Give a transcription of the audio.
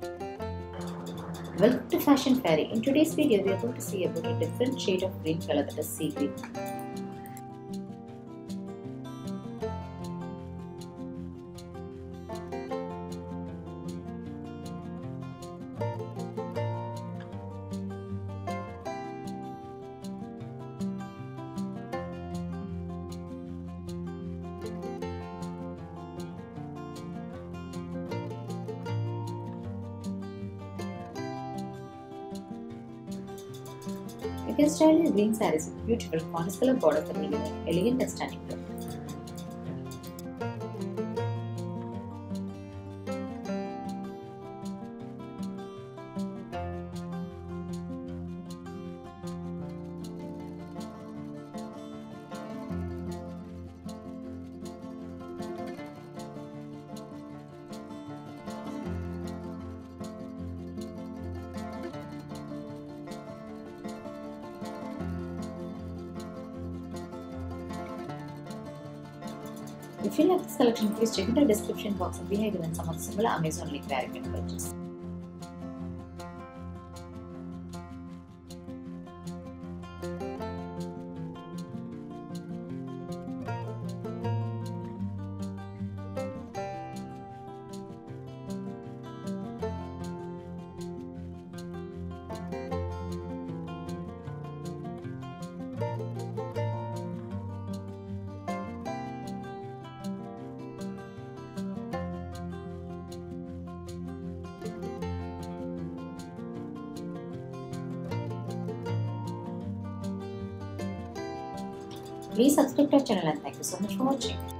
Welcome to Fashion Fairy. In today's video, we are going to see about a different shade of green color that is sea green. Can style green sarees with beautiful cornice color border for elegant and stunning look. If you like this collection, please check in the description box and we have some of the similar Amazon link where you can purchase. Please subscribe to our channel and thank you so much for watching.